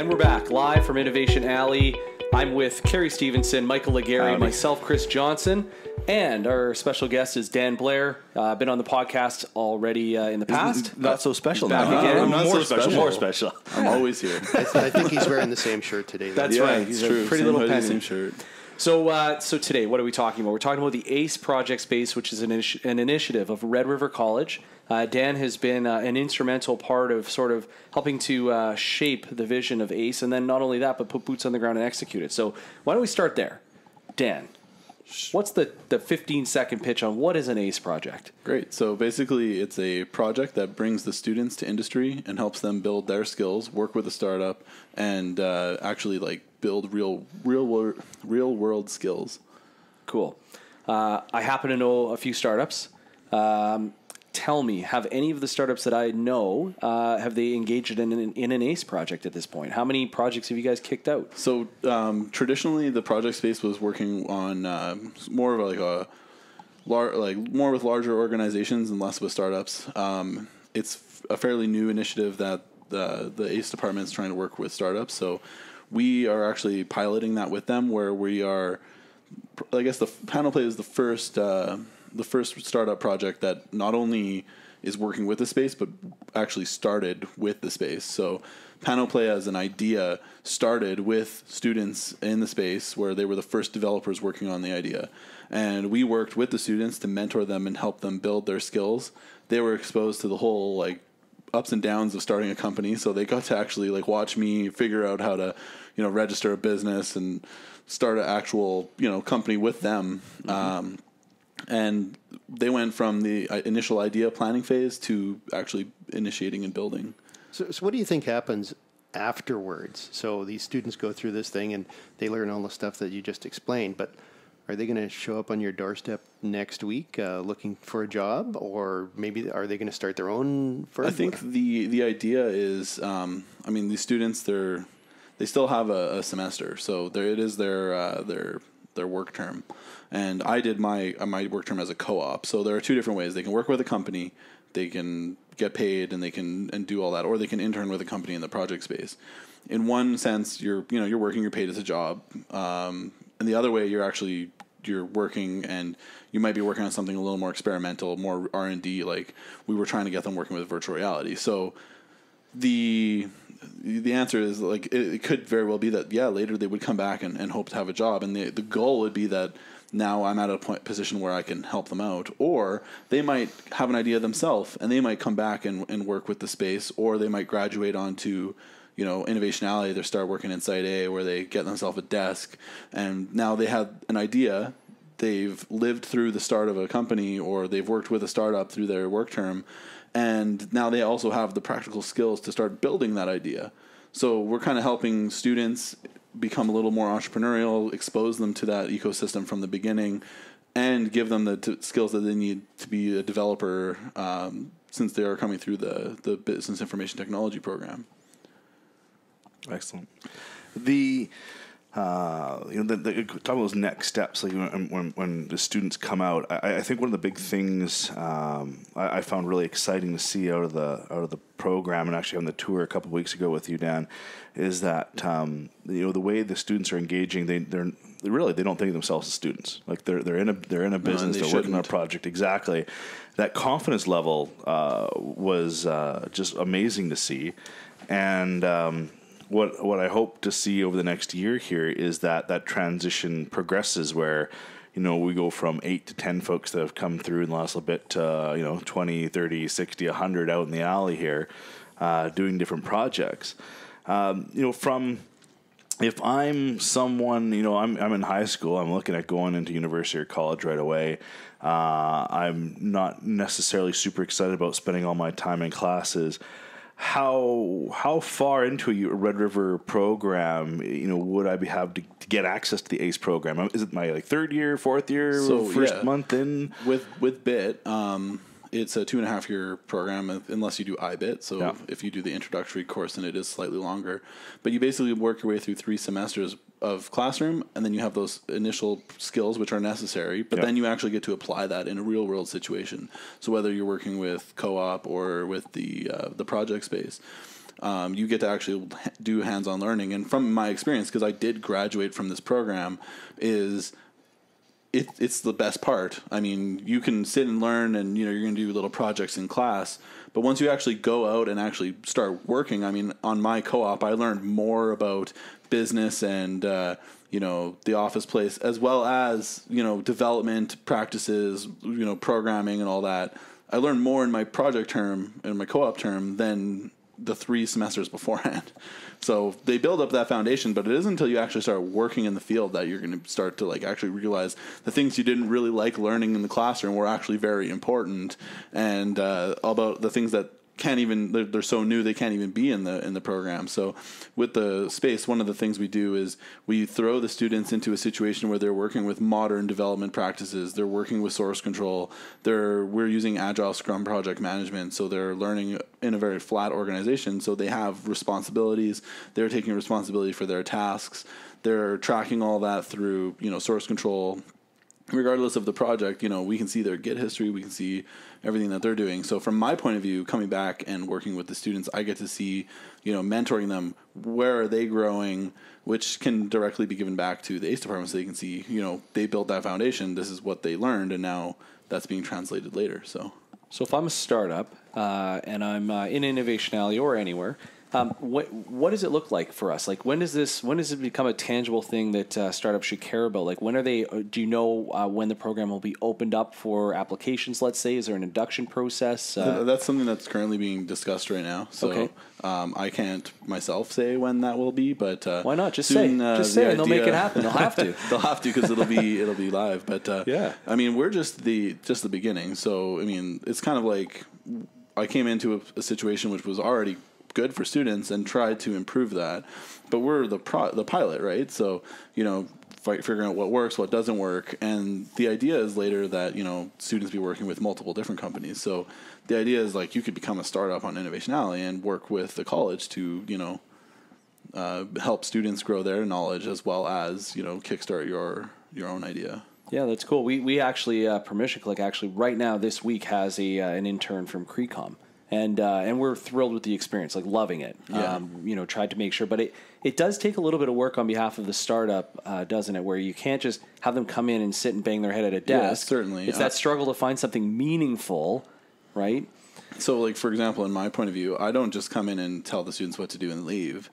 And we're back live from Innovation Alley. I'm with Carrie Stevenson, Michael Legary, myself, Chris Johnson, and our special guest is Dan Blair. Uh, been on the podcast already uh, in the past. Not so special Back now. again. I'm not more so special. special. More special. I'm always here. I think he's wearing the same shirt today. though. That's yeah, right. it's He's a pretty Same little hoodie, penny. same shirt. So, uh, so today, what are we talking about? We're talking about the ACE project space, which is an, initi- an initiative of Red River College. Uh, Dan has been uh, an instrumental part of sort of helping to uh, shape the vision of ACE, and then not only that, but put boots on the ground and execute it. So, why don't we start there, Dan? What's the the 15 second pitch on what is an ACE project? Great. So basically, it's a project that brings the students to industry and helps them build their skills, work with a startup, and uh, actually like build real, real, wor- real world skills. Cool. Uh, I happen to know a few startups. Um, tell me, have any of the startups that I know uh, have they engaged in an, in an ACE project at this point? How many projects have you guys kicked out? So um, traditionally, the project space was working on um more of like a lar- like more with larger organizations and less with startups. Um, it's a fairly new initiative that the the ACE department is trying to work with startups. So we are actually piloting that with them, where we are. I guess the panel play is the first uh, the first startup project that not only is working with the space, but actually started with the space. So panel play as an idea started with students in the space where they were the first developers working on the idea. And we worked with the students to mentor them and help them build their skills. They were exposed to the whole like ups and downs of starting a company. So they got to actually like watch me figure out how to you know register a business and start an actual you know company with them. Um, and they went from the uh, initial idea planning phase to actually initiating and building. So, so what do you think happens afterwards? So these students go through this thing and they learn all the stuff that you just explained, but are they going to show up on your doorstep next week uh, looking for a job, or maybe are they going to start their own firm? I think the the idea is, um, I mean, these students they're they still have a, a semester, so there it is their uh, their their work term, and I did my uh, my work term as a co-op. So there are two different ways they can work with a company, they can get paid, and they can and do all that, or they can intern with a company in the project space. In one sense, you're you know you're working, you're paid as a job, um, and the other way you're actually you're working and you might be working on something a little more experimental, more R and D. Like we were trying to get them working with virtual reality. So the the answer is like it, it could very well be that yeah later they would come back and, and hope to have a job and the the goal would be that now I'm at a point position where I can help them out or they might have an idea themselves and they might come back and, and work with the space or they might graduate onto you know innovation alley they start working in site A where they get themselves a desk and now they have an idea. They've lived through the start of a company or they've worked with a startup through their work term and now they also have the practical skills to start building that idea. So we're kind of helping students become a little more entrepreneurial expose them to that ecosystem from the beginning and give them the t- skills that they need to be a developer um, since they are coming through the, the business information technology program Excellent. The uh, you know, the, the, talking about those next steps, like when, when, when the students come out, I, I think one of the big things um, I, I found really exciting to see out of the out of the program, and actually on the tour a couple weeks ago with you, Dan, is that um, you know the way the students are engaging, they they're they really they don't think of themselves as students. Like they're they're in a they're in a business, they they're working on a project. Exactly, that confidence level uh, was uh, just amazing to see, and. Um, what what I hope to see over the next year here is that that transition progresses where you know we go from 8 to 10 folks that have come through in the last little bit to uh, you know 20 30 60 100 out in the alley here uh, doing different projects um, you know from if I'm someone, you know, I'm, I'm in high school, I'm looking at going into university or college right away. Uh, I'm not necessarily super excited about spending all my time in classes. How how far into a Red River program, you know, would I be have to, to get access to the ACE program? Is it my like third year, fourth year, So, first yeah. month in? with with bit um, it's a two and a half year program unless you do ibit so Yeah. if you do the introductory course then it is slightly longer but you basically work your way through three semesters of classroom and then you have those initial skills which are necessary but Yeah. then you actually get to apply that in a real world situation so whether you're working with co-op or with the uh, the project space um, you get to actually do hands-on learning. And from my experience, because I did graduate from this program, is it, it's the best part. I mean, you can sit and learn, and you know you're going to do little projects in class. But once you actually go out and actually start working, I mean, on my co-op, I learned more about business and uh, you know the office place, as well as you know development practices, you know programming and all that. I learned more in my project term in my co-op term than the three semesters beforehand. So they build up that foundation, but it isn't until you actually start working in the field that you're going to start to like actually realize the things you didn't really like learning in the classroom were actually very important, and uh, about the things that can't even they're, they're so new they can't even be in the in the program. So with the space one of the things we do is we throw the students into a situation where they're working with modern development practices. They're working with source control. They're we're using agile scrum project management so they're learning in a very flat organization. So they have responsibilities. They're taking responsibility for their tasks. They're tracking all that through you know source control regardless of the project, you know, we can see their Git history, we can see everything that they're doing. So from my point of view, coming back and working with the students, I get to see, you know, mentoring them. Where are they growing? Which can directly be given back to the ACE department, so they can see, you know, they built that foundation. This is what they learned, and now that's being translated later. So. So if I'm a startup uh, and I'm uh, in Innovation Alley or anywhere, um, what what does it look like for us? Like when does this when does it become a tangible thing that uh, startups should care about? Like when are they? uh, Do you know uh, when the program will be opened up for applications? Let's say, is there an induction process? Uh, That's something that's currently being discussed right now. So Okay. um, I can't myself say when that will be, but uh, why not? Just soon, say, uh, just say, it and they'll make it happen. They'll have to. They'll have to because it'll be it'll be live. But uh, Yeah. I mean we're just the just the beginning. So I mean it's kind of like I came into a, a situation which was already good for students and try to improve that. But we're the pro, the pilot, right? So you know fight figuring out what works, what doesn't work, and the idea is later that you know students be working with multiple different companies. So the idea is like you could become a startup on Innovation Alley and work with the college to you know uh, help students grow their knowledge as well as you know kickstart your your own idea. Yeah, that's cool. We we actually uh, Permission Click actually right now this week has a uh, an intern from CreComm, and uh, and we're thrilled with the experience, like loving it. Yeah. Um, you know, tried to make sure, but it it does take a little bit of work on behalf of the startup, uh, doesn't it? Where you can't just have them come in and sit and bang their head at a Yeah, desk. certainly. it's Uh, that struggle to find something meaningful, right? So, like for example, in my point of view, I don't just come in and tell the students what to do and leave.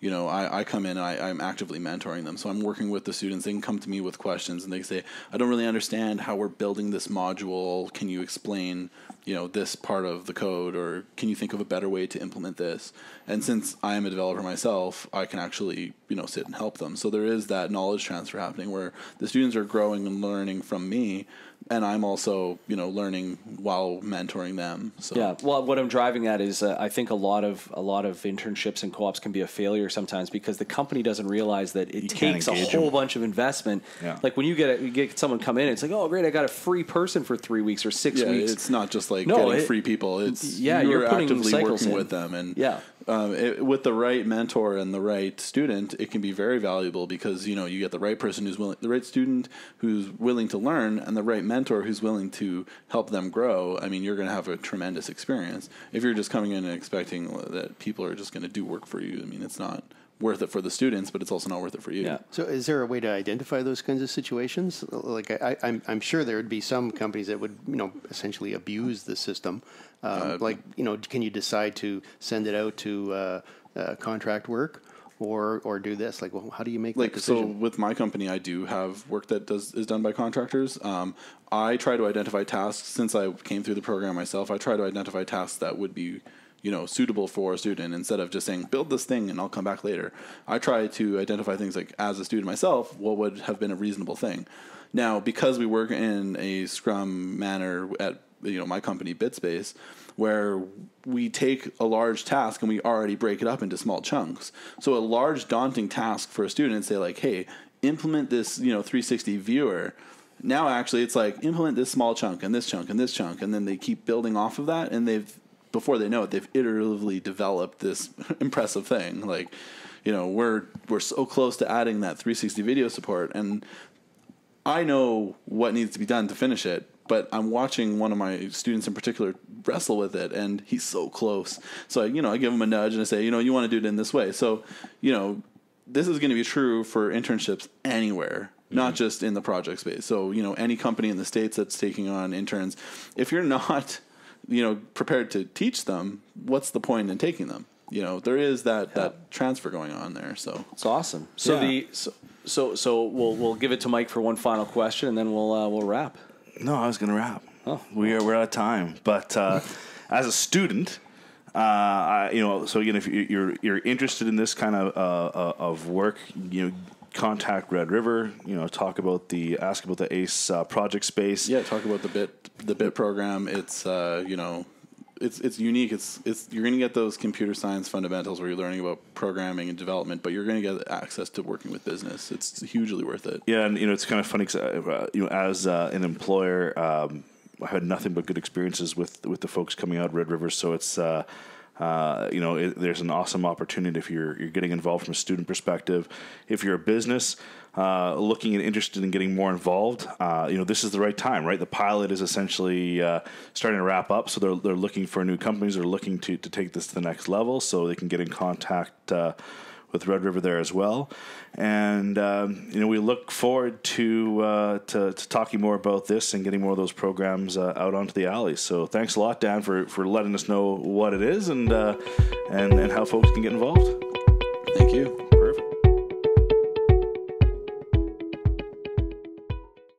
You know, I, I come in and I, I'm actively mentoring them. So I'm working with the students. They can come to me with questions and they say, I don't really understand how we're building this module. Can you explain, you know, this part of the code or can you think of a better way to implement this? And since I am a developer myself, I can actually, you know, sit and help them. So there is that knowledge transfer happening where the students are growing and learning from me and I'm also, you know, learning while mentoring them. So Yeah. Well, what I'm driving at is uh, I think a lot of a lot of internships and co-ops can be a failure sometimes because the company doesn't realize that it can't takes a whole them. bunch of investment. Yeah. Like when you get a, you get someone come in, it's like, oh great, I got a free person for three weeks or six yeah, weeks. it's not just like No, getting it- free people. It's Yeah, you're, you're actively working in. with them, and Yeah. Um, it, with the right mentor and the right student, it can be very valuable because you know you get the right person who's willing, the right student who's willing to learn, and the right mentor who's willing to help them grow. I mean, you're going to have a tremendous experience. If you're just coming in and expecting that people are just going to do work for you, I mean, it's not worth it for the students, but it's also not worth it for you. yeah. So, is there a way to identify those kinds of situations? Like, I, I, I'm, I'm sure there would be some companies that would, you know, essentially abuse the system. Um, like, you know, can you decide to send it out to uh, uh, contract work, or or do this? Like, well, how do you make like that so with my company i do have work that does is done by contractors um, i try to identify tasks since i came through the program myself i try to identify tasks that would be you know suitable for a student instead of just saying build this thing and i'll come back later i try to identify things like as a student myself what would have been a reasonable thing now because we work in a scrum manner at you know my company bitspace where we take a large task and we already break it up into small chunks. So a large daunting task for a student and say like, "Hey, implement this, you know, 360 viewer." Now actually it's like implement this small chunk and this chunk and this chunk and then they keep building off of that and they've before they know it they've iteratively developed this impressive thing like you know, we're we're so close to adding that 360 video support and I know what needs to be done to finish it, but I'm watching one of my students in particular wrestle with it, and he's so close. So I, you know, I give him a nudge and I say, you know, you want to do it in this way. So, you know, this is going to be true for internships anywhere not mm-hmm. just in the project space. So, you know, any company in the States that's taking on interns, if you're not, you know, prepared to teach them, what's the point in taking them? You know, there is that, that transfer going on there. So It's awesome. So Yeah. the so, so so we'll we'll give it to Mike for one final question, and then we'll uh, we'll wrap. No, I was going to wrap. Oh, we are we're out of time. But uh, as a student, uh, I, you know, so again, if you- you're you're interested in this kind of uh, uh, of work, you know, contact Red River. You know, talk about the ask about the ACE uh, project space. yeah, talk about the bit, the bit program. It's, uh, you know, it's, it's unique. It's, it's, you're going to get those computer science fundamentals where you're learning about programming and development, but you're going to get access to working with business. It's hugely worth it. Yeah, and you know it's kind of funny because uh, you know as uh, an employer, um, I had nothing but good experiences with with the folks coming out Red River. So it's uh, uh, you know it, there's an awesome opportunity if you're you're getting involved from a student perspective. If you're a business uh, looking and interested in getting more involved, uh, you know this is the right time, right? The pilot is essentially uh, starting to wrap up, so they're they're looking for new companies. They're looking to to take this to the next level, so they can get in contact. With Red River there as well, and um, you know we look forward to, uh, to to talking more about this and getting more of those programs uh, out onto the alleys. So thanks a lot, Dan, for, for letting us know what it is and uh, and and how folks can get involved. Thank you.